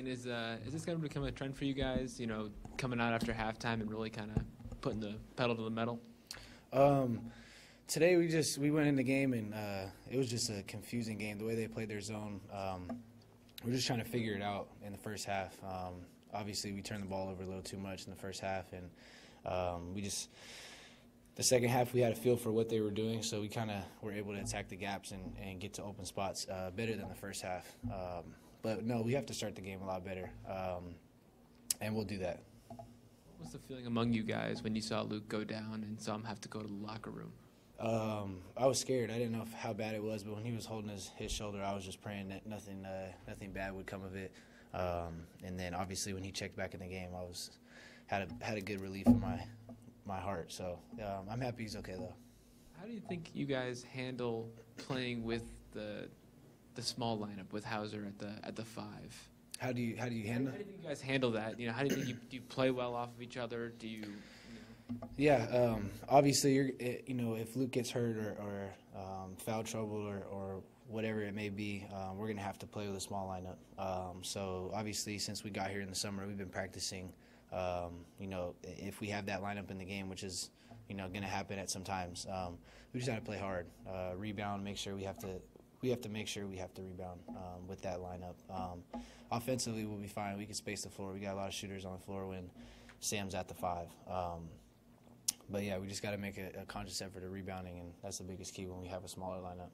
Is uh, is this going to become a trend for you guys? You know, coming out after halftime and really kind of putting the pedal to the metal. Um, today we just we went in the game and uh, it was just a confusing game. The way they played their zone, um, we're just trying to figure it out in the first half. Um, obviously, we turned the ball over a little too much in the first half, and um, we just the second half we had a feel for what they were doing, so we kind of were able to attack the gaps and, and get to open spots uh, better than the first half. Um, but no, we have to start the game a lot better, um, and we'll do that. What was the feeling among you guys when you saw Luke go down and saw him have to go to the locker room? Um, I was scared. I didn't know how bad it was, but when he was holding his, his shoulder, I was just praying that nothing uh, nothing bad would come of it. Um, and then obviously when he checked back in the game, I was had a had a good relief in my my heart. So um, I'm happy he's okay though. How do you think you guys handle playing with the the small lineup with Hauser at the at the five? How do you how do you How, handle? how do you guys handle that? You know, how do you do you play well off of each other? Do you, you know, Yeah, um, obviously, you're, you know, if Luke gets hurt or, or um, foul trouble or, or whatever it may be, um, we're going to have to play with a small lineup. Um, so obviously, since we got here in the summer, we've been practicing. Um, you know, if we have that lineup in the game, which is, you know, going to happen at some times, um, we just got to play hard, uh, rebound, make sure we have to. We have to make sure we have to rebound um, with that lineup. Um, offensively, we'll be fine. We can space the floor. We got a lot of shooters on the floor when Sam's at the five. Um, but yeah, we just got to make a, a conscious effort of rebounding, and that's the biggest key when we have a smaller lineup.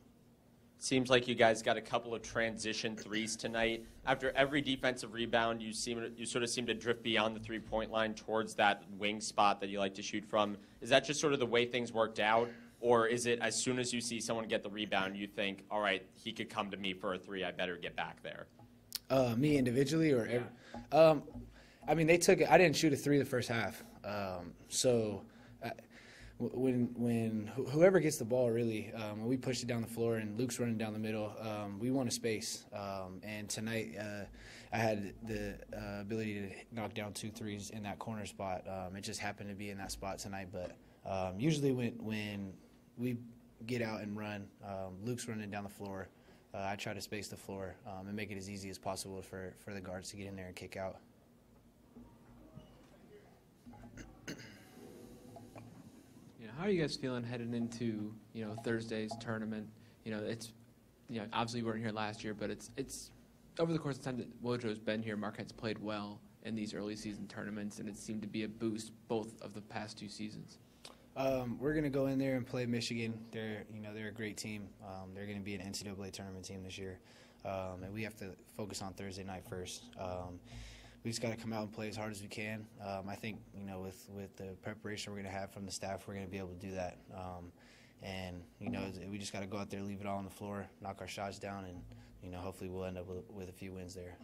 Seems like you guys got a couple of transition threes tonight. After every defensive rebound, you seem you sort of seem to drift beyond the three point line towards that wing spot that you like to shoot from. Is that just sort of the way things worked out, or is it as soon as you see someone get the rebound, you think, all right, he could come to me for a three, I better get back there? Uh, me individually, or every, um, I mean, they took it. I didn't shoot a three the first half, um, so. I, when when wh- whoever gets the ball really um, when we push it down the floor and Luke's running down the middle um, we want a space um, and tonight uh, I had the uh, ability to knock down two threes in that corner spot um, it just happened to be in that spot tonight but um, usually when when we get out and run um, Luke's running down the floor uh, I try to space the floor um, and make it as easy as possible for, for the guards to get in there and kick out you know, how are you guys feeling heading into you know Thursday's tournament? You know, it's you know obviously we weren't here last year, but it's it's over the course of time that Wojo's been here, Marquette's played well in these early season tournaments, and it seemed to be a boost both of the past two seasons. Um, we're gonna go in there and play Michigan. They're you know they're a great team. Um, they're gonna be an NCAA tournament team this year, um, and we have to focus on Thursday night first. Um, we just got to come out and play as hard as we can. Um, I think you know with with the preparation we're gonna have from the staff, we're gonna be able to do that. Um, and you know we just got to go out there, leave it all on the floor, knock our shots down, and you know hopefully we'll end up with, with a few wins there.